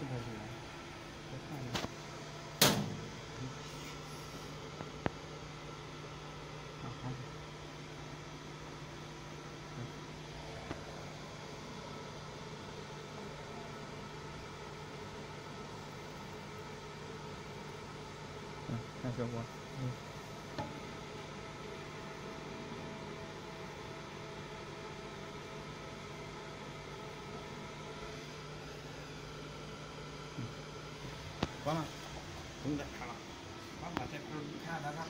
是可以的，我看一下。啊，好。嗯，看效果。嗯。关了，不用再开了，把把这盘离开了，他。